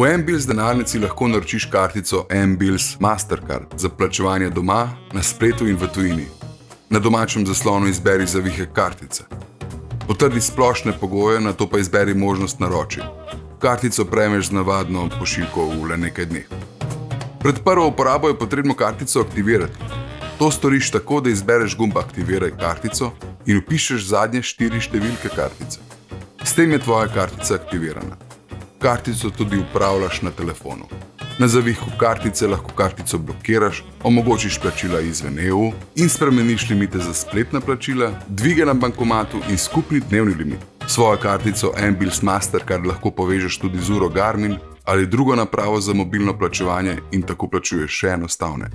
V MBILS denarnici lahko naročiš kartico MBILS Mastercard za plačevanje doma, na spletu in v tujini. Na domačem zaslonu izberi zavihek kartice. Potrdi splošne pogoje, na to pa izberi možnost naroči. Kartico prejmeš z navadno pošiljko v le nekaj dneh. Pred prvo uporabo je potrebno kartico aktivirati. To storiš tako, da izbereš gumb Aktiviraj kartico in upišeš zadnje štiri številke kartice. S tem je tvoja kartica aktivirana. Kartico tudi upravljaš na telefonu. Na zavihku kartice lahko kartico blokiraš, omogočiš plačila izven EU in spremeniš limite za spletna plačila, dvige na bankomatu in skupni dnevni limit. Svojo kartico MBILS Mastercard lahko povežeš tudi z uro Garmin ali drugo napravo za mobilno plačevanje in tako plačuješ še enostavneje.